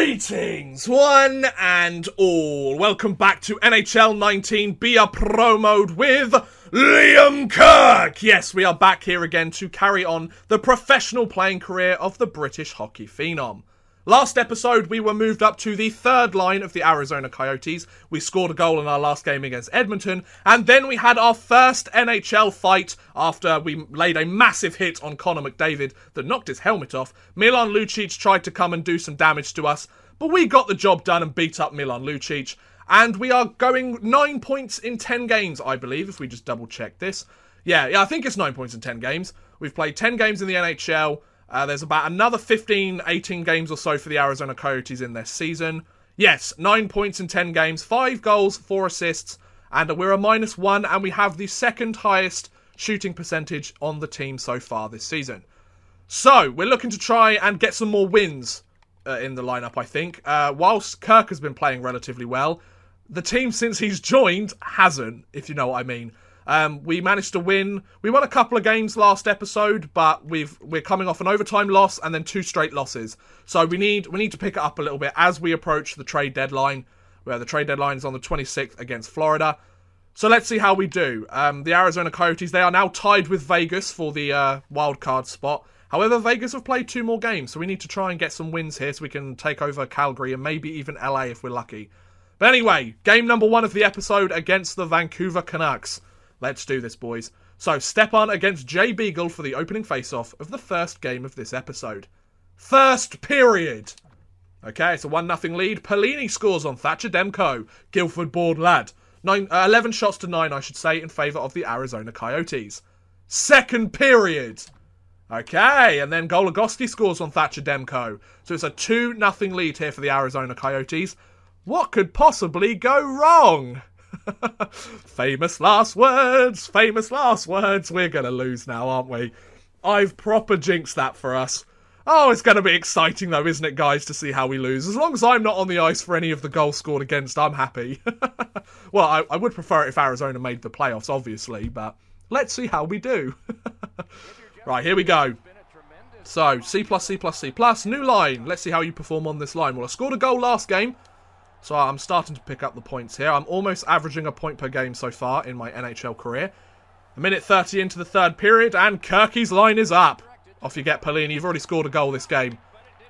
Greetings, one and all. Welcome back to NHL 19 Be a Pro Mode with Liam Kirk. Yes, we are back here again to carry on the professional playing career of the British hockey phenom. Last episode, we were moved up to the third line of the Arizona Coyotes. We scored a goal in our last game against Edmonton, and then we had our first NHL fight after we laid a massive hit on Connor McDavid that knocked his helmet off. Milan Lucic tried to come and do some damage to us, but we got the job done and beat up Milan Lucic. And we are going nine points in 10 games, I believe, if we just double check this. Yeah, yeah, I think it's nine points in 10 games. We've played 10 games in the NHL. Uh, there's about another 15, 18 games or so for the Arizona Coyotes in this season. Yes, 9 points in 10 games, 5 goals, 4 assists, and we're a minus 1, and we have the second highest shooting percentage on the team so far this season. So, we're looking to try and get some more wins uh, in the lineup, I think. Uh, whilst Kirk has been playing relatively well, the team since he's joined hasn't, if you know what I mean. Um, we managed to win. We won a couple of games last episode, but we've we're coming off an overtime loss and then two straight losses. So we need we need to pick it up a little bit as we approach the trade deadline, where the trade deadline is on the 26th against Florida. So let's see how we do. Um, the Arizona Coyotes they are now tied with Vegas for the uh, wild card spot. However, Vegas have played two more games, so we need to try and get some wins here so we can take over Calgary and maybe even LA if we're lucky. But anyway, game number one of the episode against the Vancouver Canucks. Let's do this, boys. So, Stepan against Jay Beagle for the opening face-off of the first game of this episode. First period! Okay, it's a 1-0 lead. Perlini scores on Thatcher Demko. Guildford born lad. Nine, uh, 11 shots to 9, I should say, in favour of the Arizona Coyotes. Second period! Okay, and then Goligoski scores on Thatcher Demko. So it's a 2 0 lead here for the Arizona Coyotes. What could possibly go wrong? famous last words, famous last words. We're going to lose now, aren't we? I've proper jinxed that for us. Oh, it's going to be exciting though, isn't it, guys, to see how we lose. As long as I'm not on the ice for any of the goals scored against, I'm happy. well, I, I, would prefer it if Arizona made the playoffs, obviously, but let's see how we do. right, here we go. So, C plus, C plus, C plus, new line. Let's see how you perform on this line. Well, I scored a goal last game. So I'm starting to pick up the points here. I'm almost averaging a point per game so far in my NHL career. A minute 30 into the third period, and Kirky's line is up. Off you get, Perlini. You've already scored a goal this game.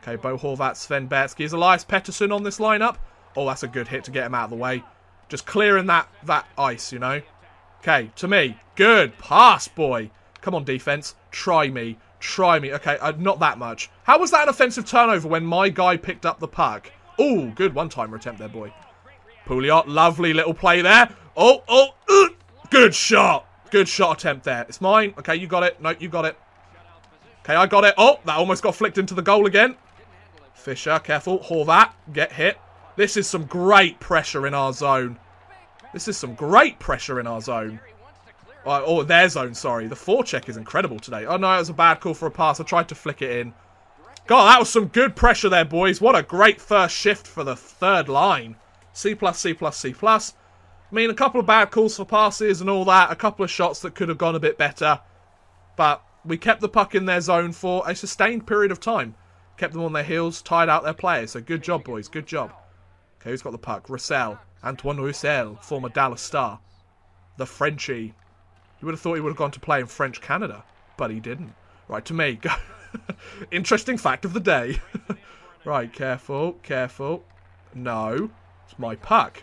Okay, Bo Horvat, Sven Baertschi. Is Elias Pettersson on this lineup? Oh, that's a good hit to get him out of the way. Just clearing that, that ice, you know. Okay, to me. Good pass, boy. Come on, defense. Try me. Try me. Okay, uh, not that much. How was that an offensive turnover when my guy picked up the puck? Oh, good one-timer attempt there, boy. Pouliot, lovely little play there. Oh, oh, uh, good shot. Good shot attempt there. It's mine. Okay, you got it. No, you got it. Okay, I got it. Oh, that almost got flicked into the goal again. Fischer, careful. Horvat, get hit. This is some great pressure in our zone. This is some great pressure in our zone. Oh, oh their zone, sorry. The forecheck is incredible today. Oh, no, it was a bad call for a pass. I tried to flick it in. God, that was some good pressure there, boys. What a great first shift for the third line. C plus, C plus, C plus. I mean, a couple of bad calls for passes and all that. A couple of shots that could have gone a bit better. But we kept the puck in their zone for a sustained period of time. Kept them on their heels, tied out their players. So good job, boys. Good job. Okay, who's got the puck? Roussel. Antoine Roussel, former Dallas star. The Frenchie. You would have thought he would have gone to play in French Canada, but he didn't. Right, to me. Go. Interesting fact of the day. right, careful, careful. No, it's my puck.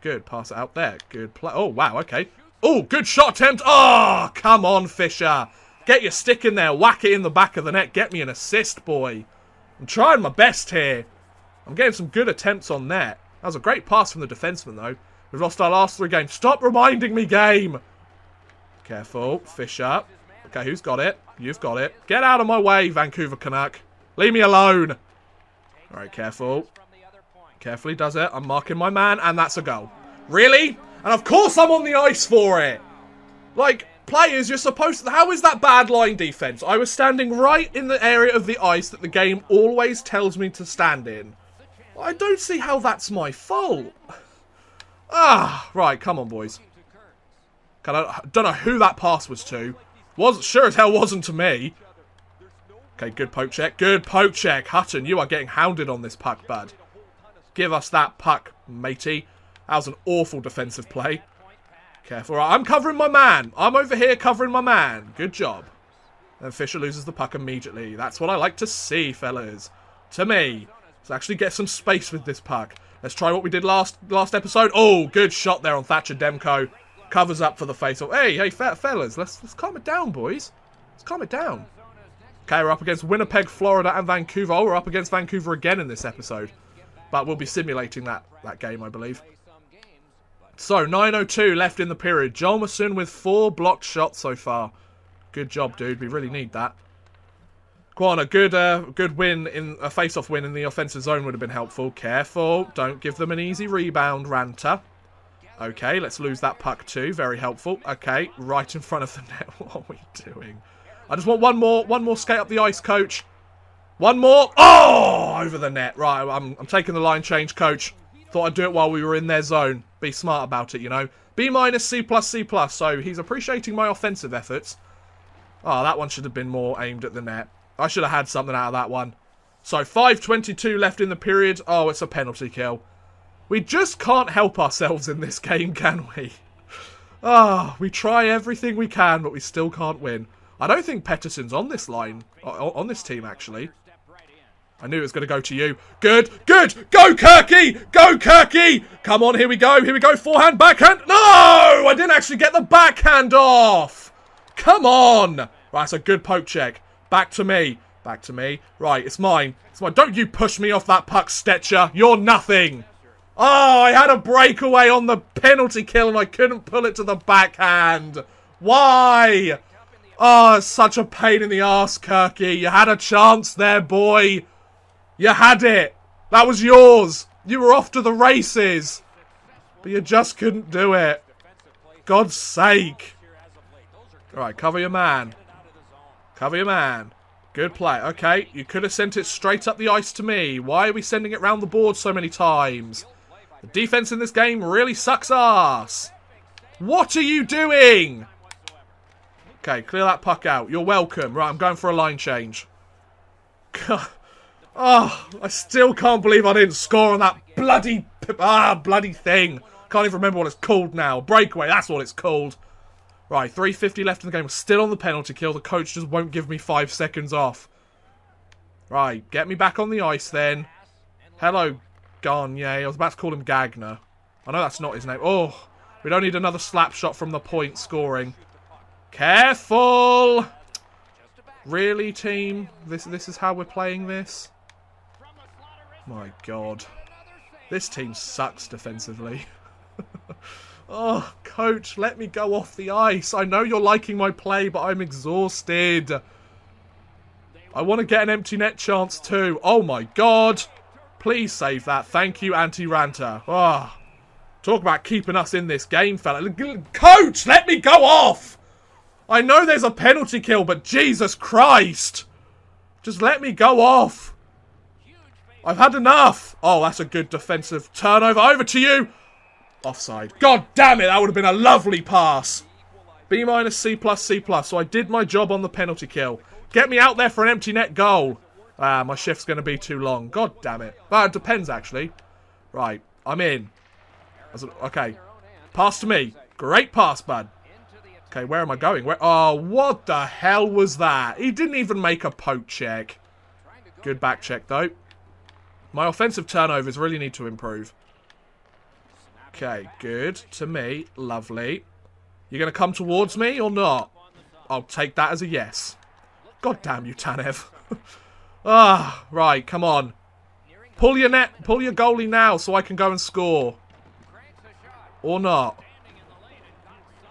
Good, pass it out there. Good play. Oh, wow, okay. Oh, good shot attempt. Oh, come on, Fischer. Get your stick in there, whack it in the back of the net. Get me an assist, boy. I'm trying my best here. I'm getting some good attempts on net. That was a great pass from the defenseman, though. We've lost our last three games. Stop reminding me, game. Careful. Fischer. Okay, who's got it? You've got it. Get out of my way, Vancouver Canuck. Leave me alone. All right, careful. Carefully does it. I'm marking my man, and that's a goal. Really? And of course I'm on the ice for it. Like, players, you're supposed to... How is that bad line defense? I was standing right in the area of the ice that the game always tells me to stand in. I don't see how that's my fault. Ah, right, come on, boys. I don't know who that pass was to. Was sure as hell wasn't to me. Okay, good poke check. Good poke check. Hutton, you are getting hounded on this puck, bud. Give us that puck, matey. That was an awful defensive play. Careful. Right, I'm covering my man. I'm over here covering my man. Good job. And Fischer loses the puck immediately. That's what I like to see, fellas. To me. Let's actually get some space with this puck. Let's try what we did last last episode. Oh, good shot there on Thatcher Demko. Covers up for the face off. Hey, hey, fellas, let's let's calm it down, boys. Let's calm it down. Okay, we're up against Winnipeg, Florida, and Vancouver. Oh, we're up against Vancouver again in this episode. But we'll be simulating that, that game, I believe. So, 9.02 left in the period. Hjalmarsson with four blocked shots so far. Good job, dude. We really need that. On, a good, uh, good win, in a face-off win in the offensive zone would have been helpful. Careful. Don't give them an easy rebound, Raanta. Okay, let's lose that puck too. Very helpful. Okay, right in front of the net. What are we doing? I just want one more, one more skate up the ice, coach. One more. Oh, over the net. Right, I'm, I'm taking the line change, coach. Thought I'd do it while we were in their zone. Be smart about it, you know. B minus, C plus, C plus. So he's appreciating my offensive efforts. Oh, that one should have been more aimed at the net. I should have had something out of that one. So 5.22 left in the period. Oh, it's a penalty kill. We just can't help ourselves in this game, can we? Ah, we try everything we can, but we still can't win. I don't think Pettersson's on this line, on this team, actually. I knew it was going to go to you. Good, good. Go, Kirky. Go, Kirky. Come on, here we go. Here we go. Forehand, backhand. No, I didn't actually get the backhand off. Come on. Right, that's a good poke check. Back to me. Back to me. Right, it's mine. It's mine. Don't you push me off that puck, Stecher. You're nothing. Oh, I had a breakaway on the penalty kill and I couldn't pull it to the backhand. Why? Oh, such a pain in the ass, Kirky. You had a chance there, boy. You had it. That was yours. You were off to the races. But you just couldn't do it. God's sake. Alright, cover your man. Cover your man. Good play. Okay, you could have sent it straight up the ice to me. Why are we sending it round the board so many times? The defense in this game really sucks ass. What are you doing? Okay, clear that puck out. You're welcome. Right, I'm going for a line change. God. oh, I still can't believe I didn't score on that bloody, ah, bloody thing. Can't even remember what it's called now. Breakaway, that's what it's called. Right, 3.50 left in the game. Still on the penalty kill. The coach just won't give me five seconds off. Right, get me back on the ice then. Hello, Gagne. I was about to call him Gagner. I know that's not his name. Oh, we don't need another slap shot from the point scoring. Careful! Really, team? This this is how we're playing this? My god. This team sucks defensively. oh, coach, let me go off the ice. I know you're liking my play, but I'm exhausted. I want to get an empty net chance too. Oh my god. Please save that. Thank you, Antti Raanta. Oh, ah. talk about keeping us in this game, fella. Coach, let me go off! I know there's a penalty kill, but Jesus Christ! Just let me go off. I've had enough. Oh, that's a good defensive turnover. Over to you. Offside. God damn it, that would have been a lovely pass. B minus, C plus, C plus. So I did my job on the penalty kill. Get me out there for an empty net goal. Ah, my shift's going to be too long. God damn it. Well, it depends, actually. Right, I'm in. Okay. Pass to me. Great pass, bud. Okay, where am I going? Where? Oh, what the hell was that? He didn't even make a poke check. Good back check, though. My offensive turnovers really need to improve. Okay, good. To me. Lovely. You're going to come towards me or not? I'll take that as a yes. God damn you, Tanev. Ah, right, come on. Pull your net, pull your goalie now so I can go and score. Or not.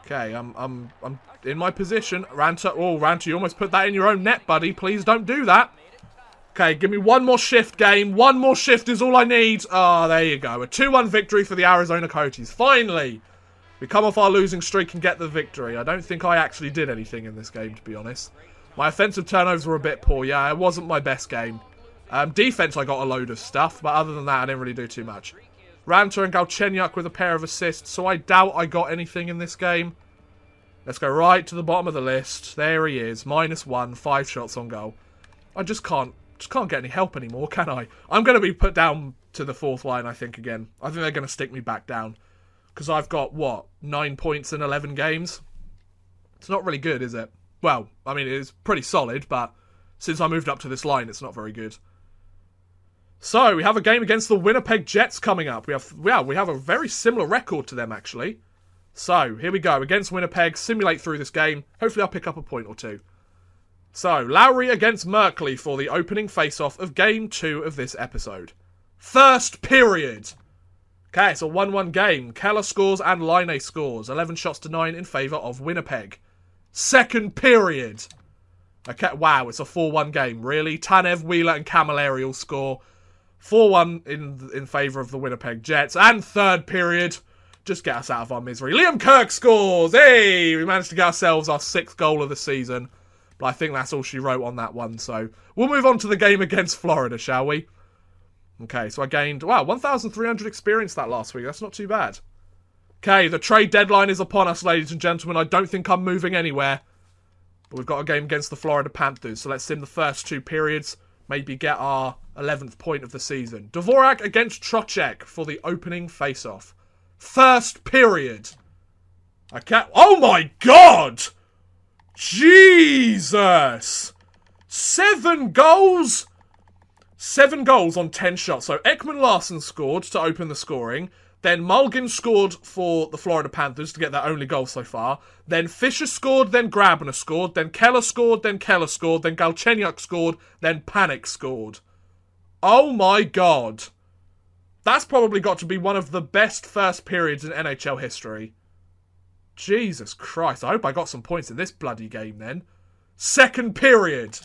Okay, I'm I'm I'm in my position. Raanta, oh Raanta, you almost put that in your own net, buddy. Please don't do that. Okay, give me one more shift game. One more shift is all I need. Ah, oh, there you go. A 2-1 victory for the Arizona Coyotes. Finally! We come off our losing streak and get the victory. I don't think I actually did anything in this game, to be honest. My offensive turnovers were a bit poor. Yeah, it wasn't my best game. Um, defense, I got a load of stuff, but other than that, I didn't really do too much. Raanta and Galchenyuk with a pair of assists, so I doubt I got anything in this game. Let's go right to the bottom of the list. There he is. Minus one. Five shots on goal. I just can't just can't get any help anymore, can I? I'm going to be put down to the fourth line, I think, again. I think they're going to stick me back down. Because I've got, what, nine points in 11 games? It's not really good, is it? Well, I mean, it's pretty solid, but since I moved up to this line, it's not very good. So, we have a game against the Winnipeg Jets coming up. We have, yeah, we have a very similar record to them, actually. So, here we go. Against Winnipeg, simulate through this game. Hopefully I'll pick up a point or two. So, Lowry against Merkley for the opening face-off of Game 2 of this episode. First period! Okay, it's a 1-1 game. Keller scores and Laine scores. 11 shots to 9 in favour of Winnipeg. Second period! Okay, wow, it's a 4-1 game. Really? Tanev, Wheeler and Camilleri will score. 4-1 in, in favour of the Winnipeg Jets. And third period, just get us out of our misery. Liam Kirk scores! Hey! We managed to get ourselves our sixth goal of the season. But I think that's all she wrote on that one. So we'll move on to the game against Florida, shall we? Okay, so I gained, wow, 1,300 experience that last week. That's not too bad. Okay, the trade deadline is upon us, ladies and gentlemen. I don't think I'm moving anywhere. But we've got a game against the Florida Panthers. So let's sim the first two periods. Maybe get our 11th point of the season. Dvorak against Trocheck for the opening face-off. First period. Okay. Oh my god! Jesus! Seven goals? Seven goals on ten shots. So Ekman Larsson scored to open the scoring. Then Malgin scored for the Florida Panthers to get their only goal so far. Then Fischer scored, then Grabner scored, then Keller scored, then Keller scored, then Galchenyuk scored, then Panik scored. Oh my god. That's probably got to be one of the best first periods in NHL history. Jesus Christ, I hope I got some points in this bloody game then. Second period.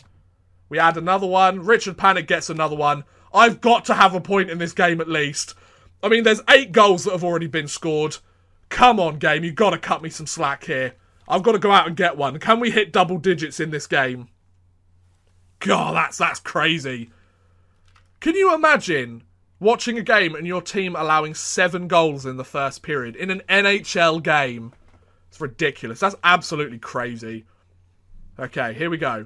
We add another one. Richard Panik gets another one. I've got to have a point in this game at least. I mean, there's eight goals that have already been scored. Come on, game. You've got to cut me some slack here. I've got to go out and get one. Can we hit double digits in this game? God, that's that's crazy. Can you imagine watching a game and your team allowing seven goals in the first period in an NHL game? It's ridiculous. That's absolutely crazy. Okay, here we go.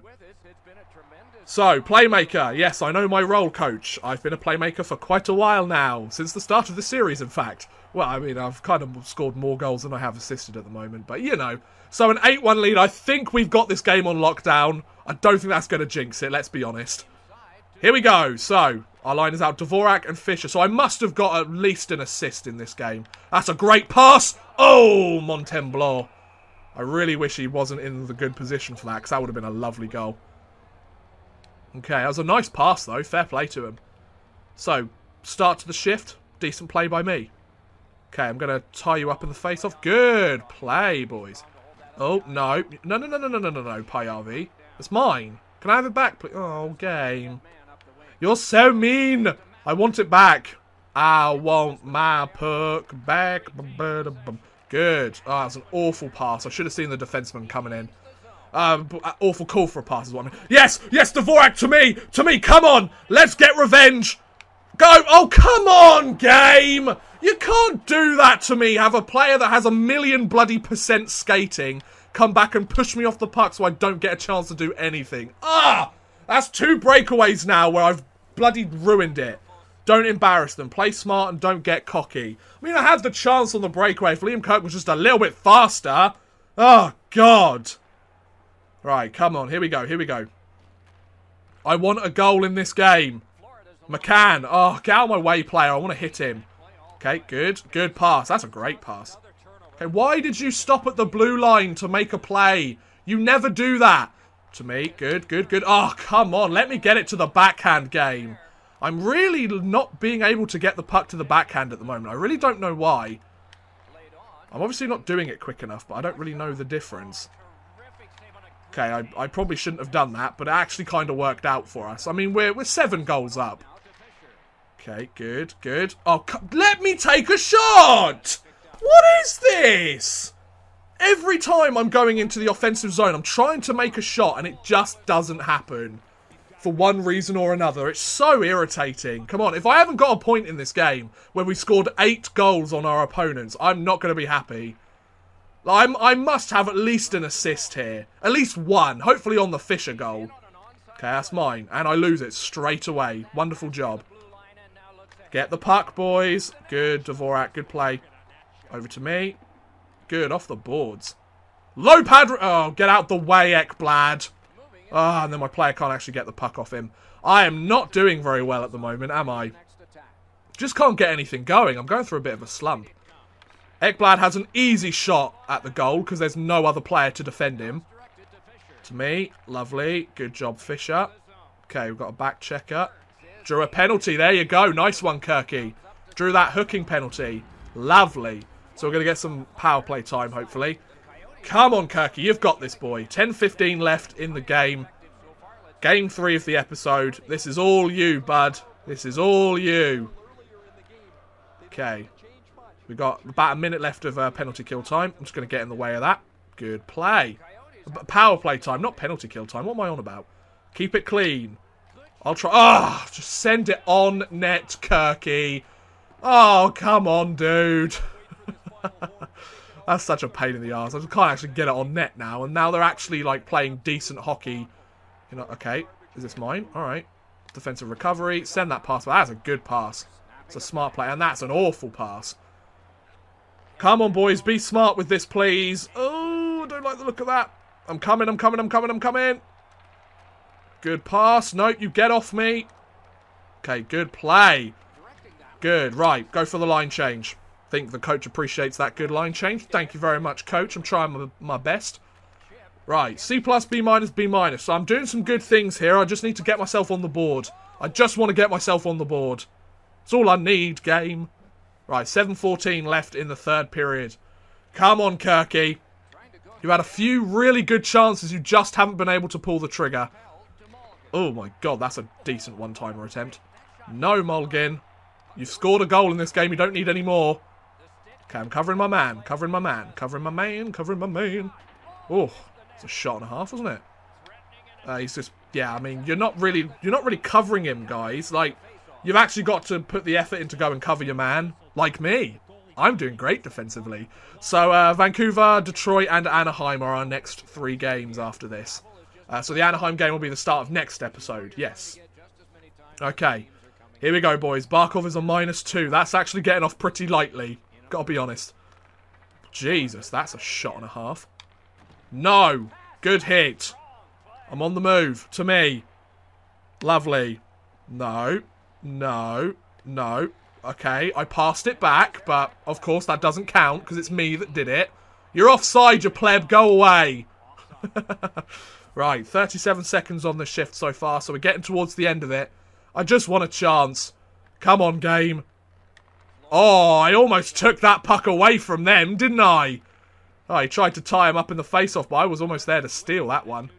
So, playmaker. Yes, I know my role, coach. I've been a playmaker for quite a while now. Since the start of the series, in fact. Well, I mean, I've kind of scored more goals than I have assisted at the moment. But, you know. So, an 8-1 lead. I think we've got this game on lockdown. I don't think that's going to jinx it, let's be honest. Here we go. So, our line is out Dvorak and Fischer. So, I must have got at least an assist in this game. That's a great pass. Oh, Montembeault. I really wish he wasn't in the good position for that, because that would have been a lovely goal. Okay, that was a nice pass, though. Fair play to him. So, start to the shift. Decent play by me. Okay, I'm going to tie you up in the face-off. Good play, boys. Oh, no. No, no, no, no, no, no, no, no, Paajarvi. It's mine. Can I have it back, please? Oh, game. You're so mean. I want it back. I want my puck back. Good. Oh, that's an awful pass. I should have seen the defenseman coming in. Um, awful call for a pass is what. Yes, yes, Dvorak, to me, to me, come on. Let's get revenge. Go. Oh, come on, game. You can't do that to me. Have a player that has a million bloody percent skating come back and push me off the puck so I don't get a chance to do anything. Ah, that's two breakaways now where I've bloody ruined it. Don't embarrass them. Play smart and don't get cocky. I mean, I had the chance on the breakaway if Liam Kirk was just a little bit faster. Oh, God. Right, come on. Here we go. Here we go. I want a goal in this game. McCann. Oh, get out of my way, player. I want to hit him. Okay, good. Good pass. That's a great pass. Okay, why did you stop at the blue line to make a play? You never do that. To me. Good, good, good. Oh, come on. Let me get it to the backhand game. I'm really not being able to get the puck to the backhand at the moment. I really don't know why. I'm obviously not doing it quick enough, but I don't really know the difference. Okay, I, I probably shouldn't have done that, but it actually kind of worked out for us. I mean, we're, we're seven goals up. Okay, good, good. Oh, let me take a shot! What is this? Every time I'm going into the offensive zone, I'm trying to make a shot, and it just doesn't happen for one reason or another. It's so irritating. Come on, if I haven't got a point in this game where we scored eight goals on our opponents, I'm not going to be happy. I must have at least an assist here. At least one. Hopefully on the Fischer goal. Okay, that's mine. And I lose it straight away. Wonderful job. Get the puck, boys. Good, Dvorak. Good play. Over to me. Good, off the boards. Low pad... Oh, get out the way, Ekblad. Ah, oh, and then my player can't actually get the puck off him. I am not doing very well at the moment, am I? Just can't get anything going. I'm going through a bit of a slump. Ekblad has an easy shot at the goal because there's no other player to defend him. To me. Lovely. Good job, Fischer. Okay, we've got a back checker. Drew a penalty. There you go. Nice one, Kirky. Drew that hooking penalty. Lovely. So we're going to get some power play time, hopefully. Come on, Kirky. You've got this, boy. 10-15 left in the game. Game three of the episode. This is all you, bud. This is all you. Okay. We've got about a minute left of uh, penalty kill time. I'm just going to get in the way of that. Good play. Power play time, not penalty kill time. What am I on about? Keep it clean. I'll try. Ah, oh, just send it on net, Kirky. Oh, come on, dude. That's such a pain in the ass. I just can't actually get it on net now. And now they're actually, like, playing decent hockey. You know, okay. Is this mine? All right. Defensive recovery. Send that pass. That's a good pass. It's a smart play. And that's an awful pass. Come on, boys. Be smart with this, please. Oh, I don't like the look of that. I'm coming, I'm coming, I'm coming, I'm coming. Good pass. Nope, you get off me. Okay, good play. Good, right. Go for the line change. think the coach appreciates that good line change. Thank you very much, coach. I'm trying my, my best. Right, C plus, B minus, B minus. So I'm doing some good things here. I just need to get myself on the board. I just want to get myself on the board. It's all I need, game. Right, 7.14 left in the third period. Come on, Kirky. You had a few really good chances. You just haven't been able to pull the trigger. Oh my god, that's a decent one-timer attempt. No, Malgin. You've scored a goal in this game. You don't need any more. Okay, I'm covering my man. Covering my man. Covering my man. Covering my man. Oh, it's a shot and a half, wasn't it? Uh, he's just... Yeah, I mean, you're not really... You're not really covering him, guys. Like, you've actually got to put the effort in to go and cover your man. Like me. I'm doing great defensively. So uh, Vancouver, Detroit, and Anaheim are our next three games after this. Uh, so the Anaheim game will be the start of next episode. Yes. Okay. Here we go, boys. Barkov is a minus two. That's actually getting off pretty lightly. Gotta be honest. Jesus, that's a shot and a half. No. Good hit. I'm on the move. To me. Lovely. No. No. No. Okay, I passed it back, but of course that doesn't count because it's me that did it. You're offside, you pleb. Go away. right, 37 seconds on the shift so far, so we're getting towards the end of it. I just want a chance. Come on, game. Oh, I almost took that puck away from them, didn't I? Oh, he tried to tie him up in the face-off, but I was almost there to steal that one.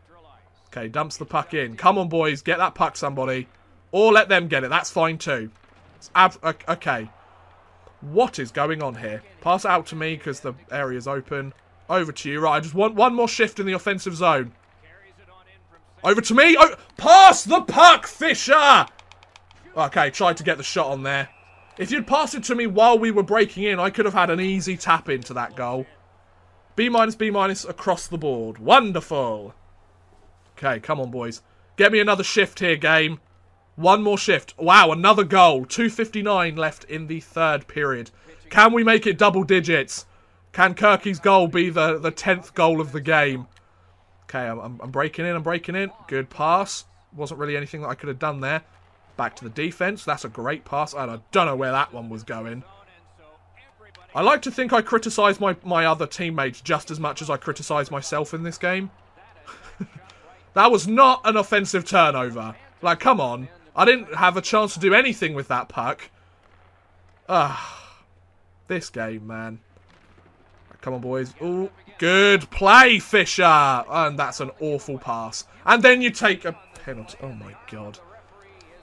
Okay, dumps the puck in. Come on, boys. Get that puck, somebody. Or let them get it. That's fine, too okay. What is going on here? Pass out to me because the area's open. Over to you. Right, I just want one more shift in the offensive zone. Over to me. Oh, pass the puck, Fischer! Okay, tried to get the shot on there. If you'd passed it to me while we were breaking in, I could have had an easy tap into that goal. B minus, B minus across the board. Wonderful. Okay, come on, boys. Get me another shift here, game. One more shift. Wow, another goal. 2.59 left in the third period. Can we make it double digits? Can Kirky's goal be the, the 10th goal of the game? Okay, I'm, I'm breaking in, I'm breaking in. Good pass. Wasn't really anything that I could have done there. Back to the defense. That's a great pass. And I don't know where that one was going. I like to think I criticise my, my other teammates just as much as I criticise myself in this game. that was not an offensive turnover. Like, come on. I didn't have a chance to do anything with that puck. Ah, this game, man. Come on, boys. Ooh, good play, Fischer. And that's an awful pass. And then you take a penalty. Oh, my God.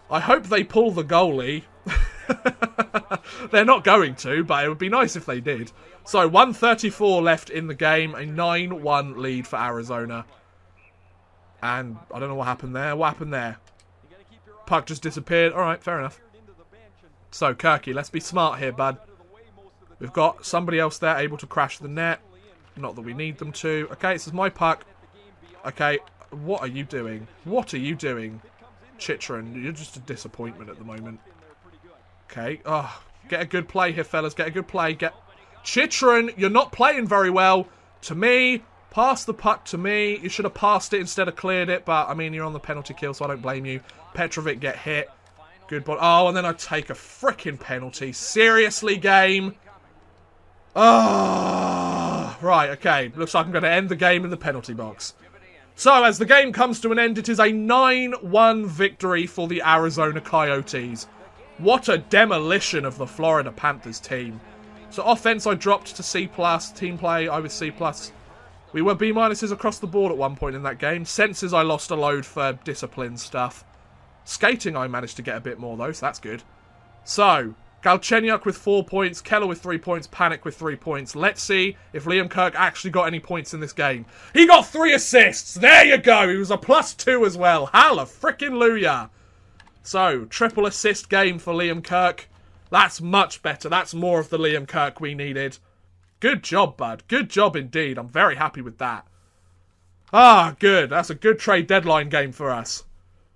I hope they pull the goalie. They're not going to, but it would be nice if they did. So, 134 left in the game. A 9-1 lead for Arizona. And I don't know what happened there. What happened there? Puck just disappeared. Alright, fair enough. So, Kirky, let's be smart here, bud. We've got somebody else there able to crash the net. Not that we need them to. Okay, this is my puck. Okay, What are you doing? What are you doing? Chychrun, you're just a disappointment at the moment. Okay. Oh, get a good play here, fellas. Get a good play. Get Chychrun, you're not playing very well. To me, pass the puck to me. You should have passed it instead of cleared it, but I mean, you're on the penalty kill, so I don't blame you. Petrovic get hit. Good ball. Oh, and then I take a freaking penalty. Seriously, game? Oh, right, okay. Looks like I'm going to end the game in the penalty box. So, as the game comes to an end, it is a 9-1 victory for the Arizona Coyotes. What a demolition of the Florida Panthers team. So, offense I dropped to C+, plus. team play I was C+. We were B minuses across the board at one point in that game. Senses I lost a load for discipline stuff. Skating I managed to get a bit more though, so that's good. So, Galchenyuk with four points, Keller with three points, Panik with three points. Let's see if Liam Kirk actually got any points in this game. He got three assists! There you go! He was a plus two as well. Halla frickin' Luya! So, triple assist game for Liam Kirk. That's much better. That's more of the Liam Kirk we needed. Good job, bud. Good job indeed. I'm very happy with that. Ah, good. That's a good trade deadline game for us.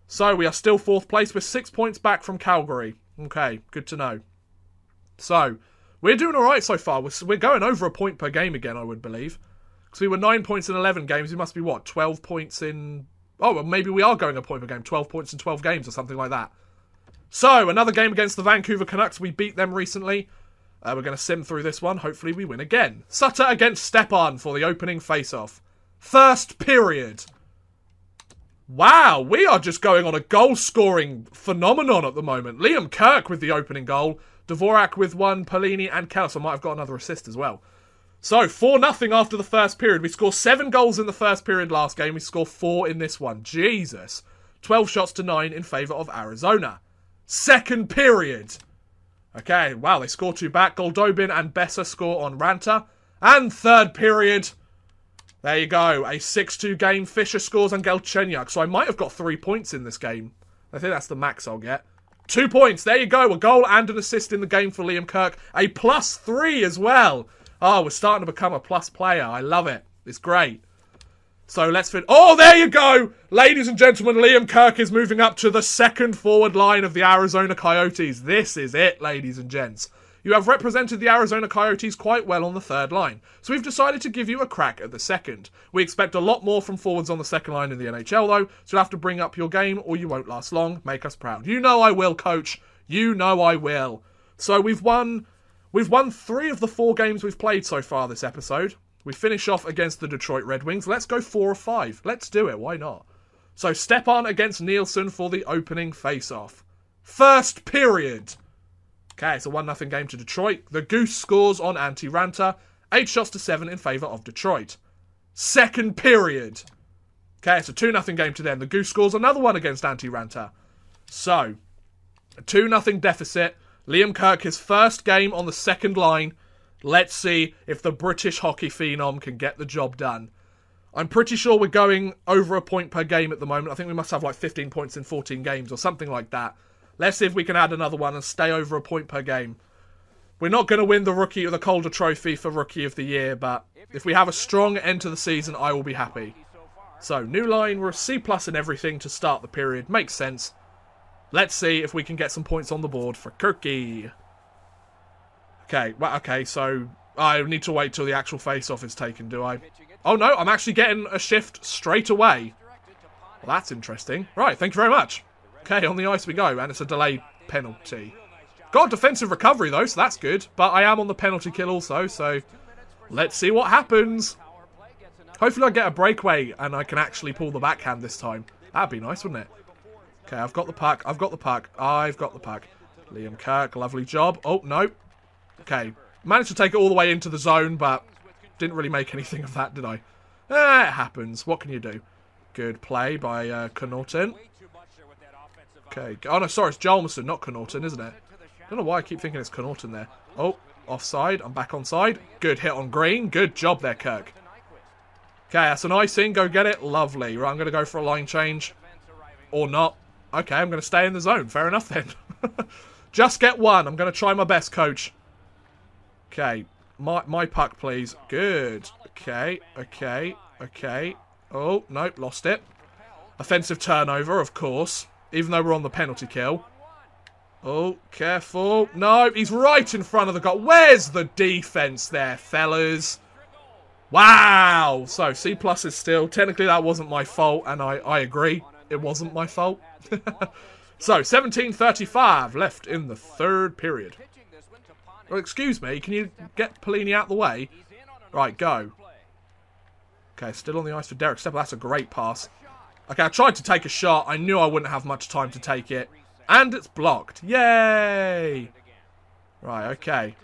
So, we are still fourth place. We're six points back from Calgary. Okay, good to know. So, we're doing alright so far. We're, going over a point per game again, I would believe. Because we were 9 points in 11 games. We must be, what, 12 points in... Oh, well, maybe we are going a point per game. 12 points in 12 games or something like that. So, another game against the Vancouver Canucks. We beat them recently. Uh, we're going to sim through this one. Hopefully we win again. Sutter against Stepan for the opening face-off. First period. Wow, we are just going on a goal-scoring phenomenon at the moment. Liam Kirk with the opening goal. Dvorak with one, Perlini and Kelso might have got another assist as well. So, 4 nothing after the first period. We score 7 goals in the first period last game. We score 4 in this one. Jesus. 12 shots to 9 in favour of Arizona. Second period. Okay, wow, they score two back. Goldobin and Boeser score on Raanta. And third period. There you go. A 6-2 game. Fischer scores on Galchenyuk. So I might have got three points in this game. I think that's the max I'll get. Two points. There you go. A goal and an assist in the game for Liam Kirk. A plus three as well. Oh, we're starting to become a plus player. I love it. It's great. So let's fit. Oh, there you go! Ladies and gentlemen, Liam Kirk is moving up to the second forward line of the Arizona Coyotes. This is it, ladies and gents. You have represented the Arizona Coyotes quite well on the third line, so we've decided to give you a crack at the second. We expect a lot more from forwards on the second line in the NHL though, so you'll have to bring up your game or you won't last long. Make us proud. You know I will, coach. You know I will. So we've won we've won 3 of the 4 games we've played so far this episode. We finish off against the Detroit Red Wings. Let's go 4 or 5. Let's do it. Why not? So Stepan against Nielsen for the opening face-off. First period. Okay, it's a 1 0 game to Detroit. The Goose scores on Antti Raanta. 8 shots to 7 in favour of Detroit. Second period. Okay, it's a 2 0 game to them. The Goose scores another one against Antti Raanta. So, a 2 0 deficit. Liam Kirk, his first game on the second line. Let's see if the British hockey phenom can get the job done. I'm pretty sure we're going over a point per game at the moment. I think we must have like 15 points in 14 games or something like that. Let's see if we can add another one and stay over a point per game. We're not going to win the rookie or the Calder Trophy for Rookie of the Year, but if we have a strong end to the season, I will be happy. So, new line, we're a C plus in everything to start the period. Makes sense. Let's see if we can get some points on the board for Kirky. Okay, well, okay, so I need to wait till the actual face-off is taken, do I? Oh no, I'm actually getting a shift straight away. Well, that's interesting. Right, thank you very much. Okay, on the ice we go, and it's a delay penalty. Got defensive recovery, though, so that's good. But I am on the penalty kill also, so let's see what happens. Hopefully I get a breakaway and I can actually pull the backhand this time. That'd be nice, wouldn't it? Okay, I've got the puck. I've got the puck. I've got the puck. Liam Kirk, lovely job. Oh, no. Okay, managed to take it all the way into the zone, but didn't really make anything of that, did I? Eh, it happens. What can you do? Good play by uh, Connauton. Okay. Oh, no, sorry. It's Hjalmarsson, not Connauton, isn't it? I don't know why I keep thinking it's Connauton there. Oh, offside. I'm back on side. Good hit on green. Good job there, Kirk. Okay, that's an icing. Go get it. Lovely. Right, I'm going to go for a line change. Or not. Okay, I'm going to stay in the zone. Fair enough then. Just get one. I'm going to try my best, coach. Okay. My, my puck, please. Good. Okay. Okay. Okay. Oh, nope. Lost it. Offensive turnover, of course. Even though we're on the penalty kill. Oh, careful. No, he's right in front of the goal. Where's the defence there, fellas? Wow! So, C plus is still. Technically, that wasn't my fault, and I, I agree. It wasn't my fault. so, 1735 left in the third period. Well, excuse me, can you get Perlini out the way? Right, go. Okay, still on the ice for Derek Stepan. That's a great pass. Okay, I tried to take a shot. I knew I wouldn't have much time to take it. And it's blocked. Yay! Right, okay.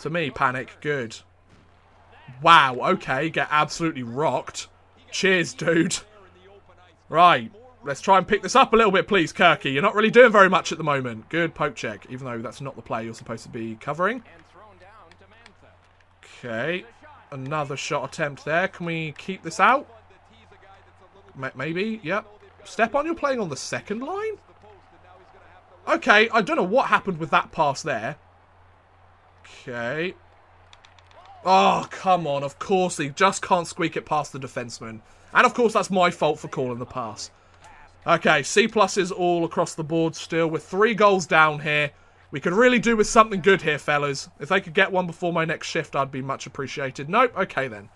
To me, Panik. Good. Wow, okay. Get absolutely rocked. Cheers, dude. Right. Let's try and pick this up a little bit, please, Kirky. You're not really doing very much at the moment. Good poke check, even though that's not the play you're supposed to be covering. Okay. Another shot attempt there. Can we keep this out? Maybe. Yep. Stepan, you're playing on the second line? Okay, I don't know what happened with that pass there. Okay. Oh, come on. Of course, he just can't squeak it past the defenseman. And of course, that's my fault for calling the pass. Okay, C pluses all across the board still. With three goals down here. We could really do with something good here, fellas. If they could get one before my next shift, I'd be much appreciated. Nope, okay then.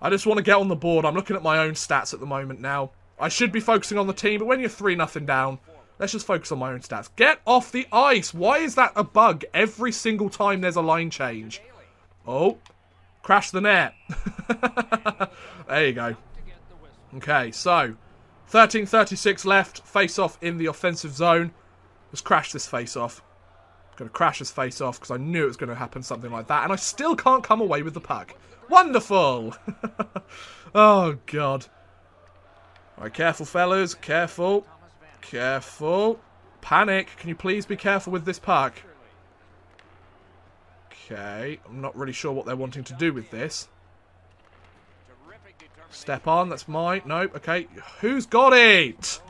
I just want to get on the board. I'm looking at my own stats at the moment now. I should be focusing on the team, but when you're 3 nothing down, let's just focus on my own stats. Get off the ice! Why is that a bug every single time there's a line change? Oh, crash the net. there you go. Okay, so 13.36 left. Face off in the offensive zone. Let's crash this face off. Going to crash his face off because I knew it was going to happen something like that. And I still can't come away with the puck. Wonderful! oh, God. Alright, careful, fellas. Careful. Careful. Panik. Can you please be careful with this puck? Okay. I'm not really sure what they're wanting to do with this. Stepan. That's mine. Nope. Okay. Who's got it?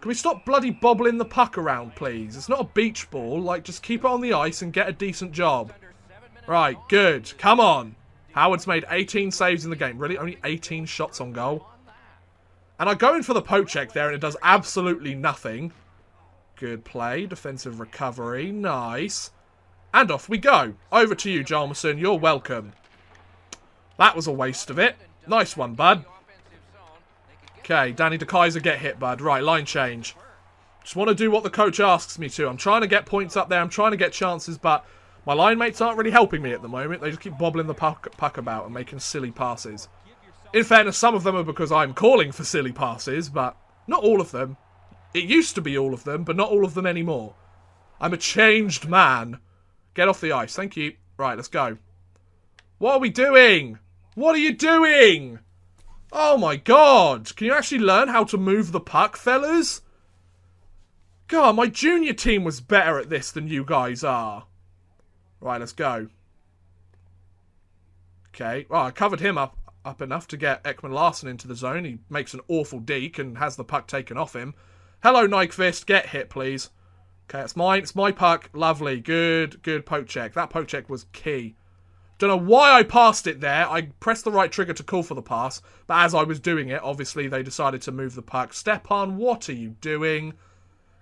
Can we stop bloody bobbling the puck around, please? It's not a beach ball. Like, just keep it on the ice and get a decent job. Right, good. Come on. Howard's made 18 saves in the game. Really? Only 18 shots on goal? And I go in for the poke check there and it does absolutely nothing. Good play. Defensive recovery. Nice. And off we go. Over to you, Hjalmarsson. You're welcome. That was a waste of it. Nice one, bud. Okay, Danny De DeKeyser get hit, bud. Right, line change. Just want to do what the coach asks me to. I'm trying to get points up there. I'm trying to get chances, but my line mates aren't really helping me at the moment. They just keep bobbling the puck, puck about and making silly passes. In fairness, some of them are because I'm calling for silly passes, but not all of them. It used to be all of them, but not all of them anymore. I'm a changed man. Get off the ice. Thank you. Right, let's go. What are we doing? What are you doing? Oh my god! Can you actually learn how to move the puck, fellas? God, my junior team was better at this than you guys are. Right, let's go. Okay, well, I covered him up up enough to get Ekman Larsson into the zone. He makes an awful deke and has the puck taken off him. Hello, Nyquist. Get hit, please. Okay, it's mine. It's my puck. Lovely. Good, good poke check. That poke check was key. Don't know why I passed it there. I pressed the right trigger to call for the pass, but as I was doing it, obviously they decided to move the puck. Stepan, what are you doing?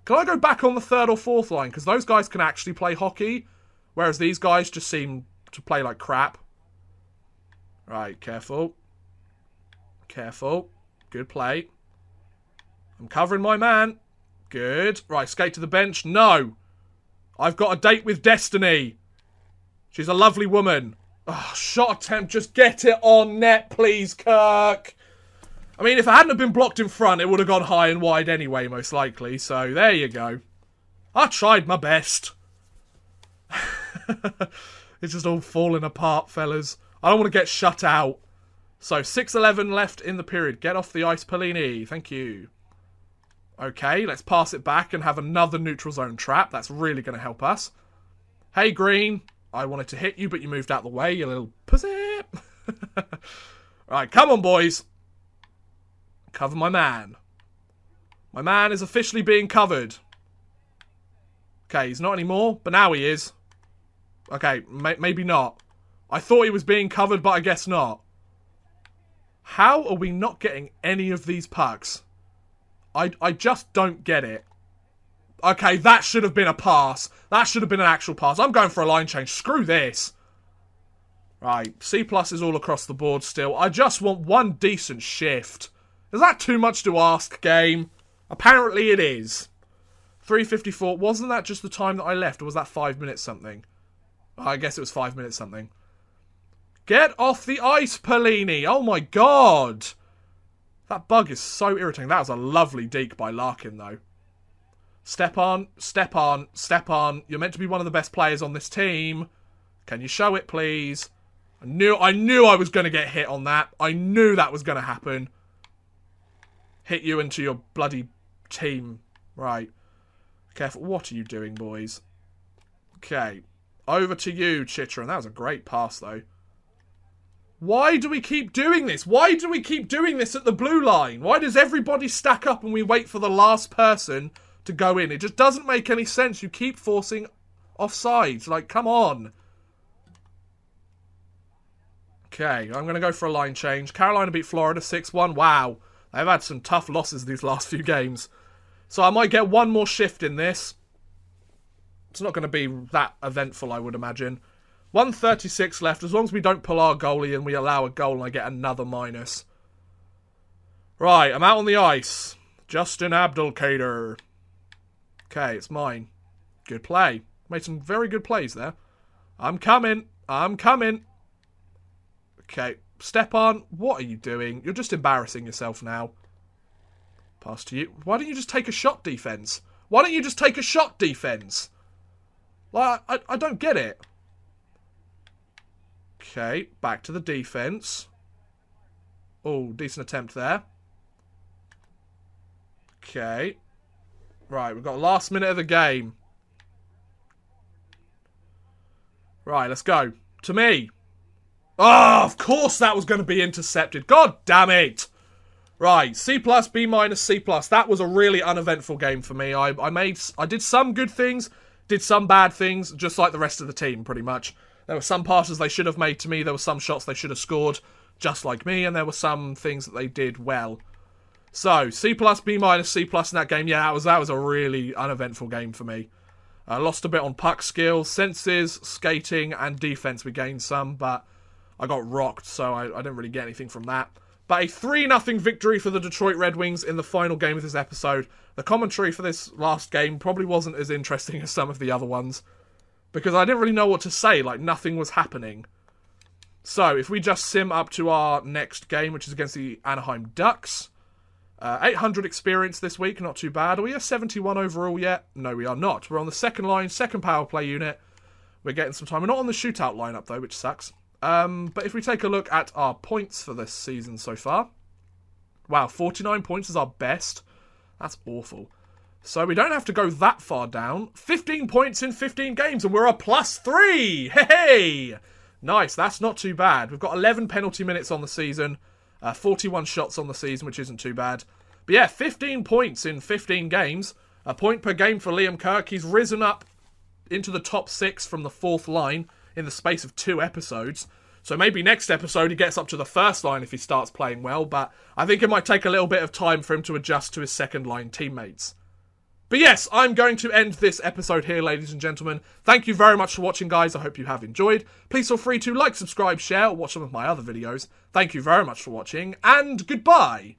Can I go back on the third or fourth line? Because those guys can actually play hockey, whereas these guys just seem to play like crap. Right, careful. Careful. Good play. I'm covering my man. Good. Right, skate to the bench. No. I've got a date with Destiny. She's a lovely woman. Oh, shot attempt. Just get it on net, please, Kirk. I mean, if it hadn't have been blocked in front, it would have gone high and wide anyway, most likely. So, there you go. I tried my best. it's just all falling apart, fellas. I don't want to get shut out. So, 6-11 left in the period. Get off the ice, Perlini. Thank you. Okay, let's pass it back and have another neutral zone trap. That's really going to help us. Hey, Green. I wanted to hit you, but you moved out the way, you little pussy. right, come on, boys. Cover my man. My man is officially being covered. Okay, he's not anymore, but now he is. Okay, may maybe not. I thought he was being covered, but I guess not. How are we not getting any of these pucks? I, I just don't get it. Okay, that should have been a pass. That should have been an actual pass. I'm going for a line change. Screw this. Right, C plus is all across the board still. I just want one decent shift. Is that too much to ask, game? Apparently it is. 354. Wasn't that just the time that I left, or was that five minutes something? I guess it was five minutes something. Get off the ice, Perlini! Oh my god! That bug is so irritating. That was a lovely deke by Larkin, though. Stepan, step on, Stepan. You're meant to be one of the best players on this team. Can you show it, please? I knew I knew I was going to get hit on that. I knew that was going to happen. Hit you into your bloody team. Right. Careful. What are you doing, boys? Okay. Over to you, Chychrun. And That was a great pass, though. Why do we keep doing this? Why do we keep doing this at the blue line? Why does everybody stack up and we wait for the last person to go in. It just doesn't make any sense. You keep forcing offsides. Like, come on. Okay, I'm going to go for a line change. Carolina beat Florida 6-1. Wow. They've had some tough losses these last few games. So I might get one more shift in this. It's not going to be that eventful, I would imagine. 136 left. As long as we don't pull our goalie and we allow a goal and I get another minus. Right, I'm out on the ice. Justin Abdelkader. Okay, it's mine. Good play. Made some very good plays there. I'm coming. I'm coming. Okay, Stepan. What are you doing? You're just embarrassing yourself now. Pass to you. Why don't you just take a shot defense? Why don't you just take a shot defense? Like, I, I don't get it. Okay, back to the defense. Oh, decent attempt there. Okay. Right, we've got last minute of the game. Right, let's go. To me. Oh, of course that was going to be intercepted. God damn it. Right, C plus, B minus, C plus. That was a really uneventful game for me. I, I made, I did some good things, did some bad things, just like the rest of the team, pretty much. There were some passes they should have made to me. There were some shots they should have scored, just like me, and there were some things that they did well. So C plus, B minus, C plus in that game. Yeah, that was that was a really uneventful game for me. Uh, lost a bit on puck skills, senses, skating, and defense. We gained some, but I got rocked, so I, I didn't really get anything from that. But a 3 0 victory for the Detroit Red Wings in the final game of this episode. The commentary for this last game probably wasn't as interesting as some of the other ones. Because I didn't really know what to say, like nothing was happening. So, if we just sim up to our next game, which is against the Anaheim Ducks. Uh, 800 experience this week, not too bad. Are we at 71 overall yet? No, we are not. We're on the second line, second power play unit. We're getting some time. We're not on the shootout lineup, though, which sucks. Um, but if we take a look at our points for this season so far, wow, 49 points is our best. That's awful. So we don't have to go that far down. 15 points in 15 games, and we're a plus three. Hey, hey! Nice, that's not too bad. We've got 11 penalty minutes on the season. Uh, 41 shots on the season, which isn't too bad. But yeah, 15 points in 15 games. A point per game for Liam Kirk. He's risen up into the top six from the fourth line in the space of two episodes. So maybe next episode he gets up to the first line if he starts playing well, but I think it might take a little bit of time for him to adjust to his second line teammates. But yes, I'm going to end this episode here, ladies and gentlemen. Thank you very much for watching, guys. I hope you have enjoyed. Please feel free to like, subscribe, share, or watch some of my other videos. Thank you very much for watching, and goodbye!